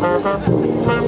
Música